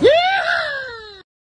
Yeah.